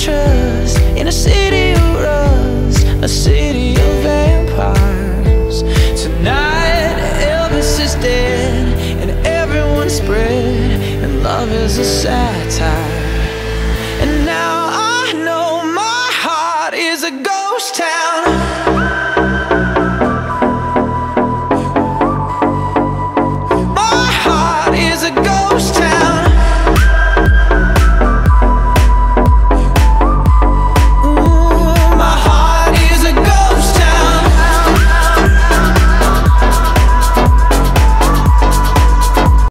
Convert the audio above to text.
trust in a city of rust, a city of vampires. Tonight, Elvis is dead, and everyone's spread, and love is a satire. And now I know my heart is a ghost town.